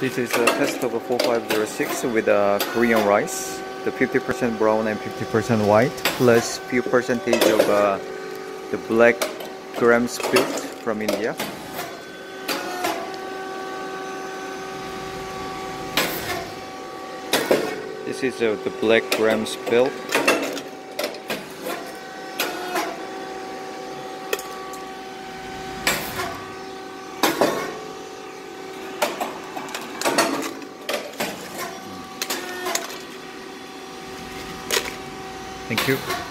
This is a test of a 4506 with a Korean rice. The 50% brown and 50% white, plus few percentage of uh, the black gram split from India. This is uh, the black gram split. Thank you.